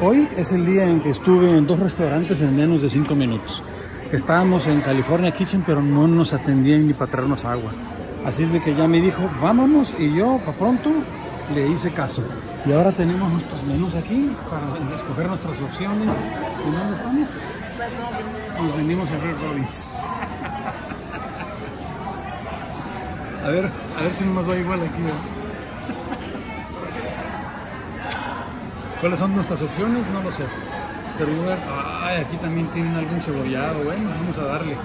Hoy es el día en que estuve en dos restaurantes en menos de cinco minutos. Estábamos en California Kitchen, pero no nos atendían ni para traernos agua. Así de que ya me dijo, vámonos, y yo, para pronto, le hice caso. Y ahora tenemos nuestros menús aquí para escoger nuestras opciones. ¿Y dónde estamos? Nos venimos a Red Robins. A ver, a ver si nos va igual aquí. ¿Cuáles son nuestras opciones? No lo sé. Pero igual, ay, aquí también tienen algún cebollado. Bueno, vamos a darle.